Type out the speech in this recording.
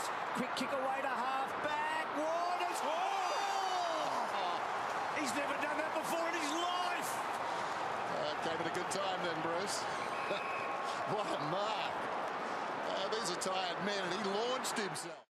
pass. Quick kick away to half back. Waters. Oh! He's never done that before in his life. Uh, gave it a good time then, Bruce. what a mark. Uh, these are tired men, and he launched himself.